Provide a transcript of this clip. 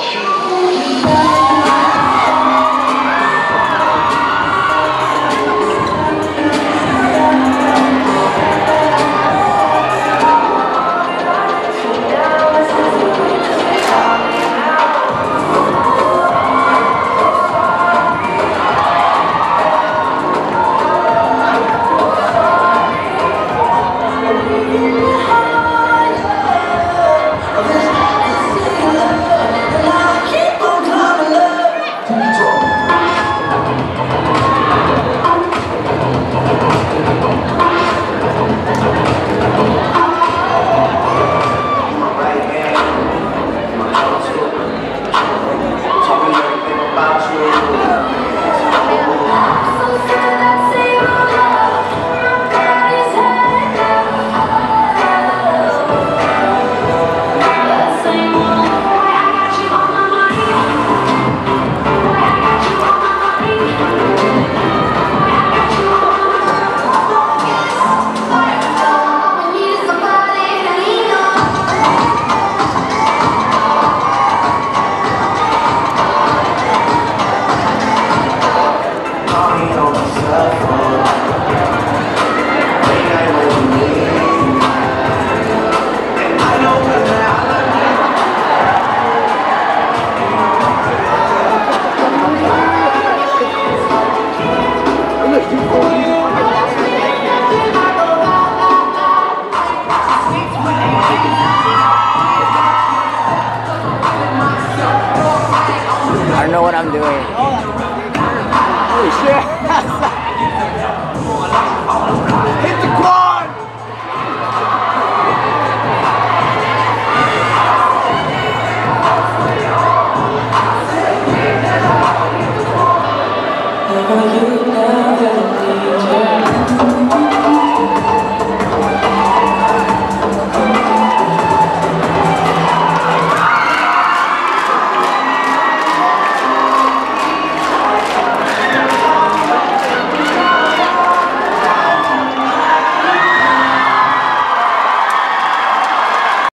you. I don't know what I'm doing. Holy shit! Hit the quad! Never you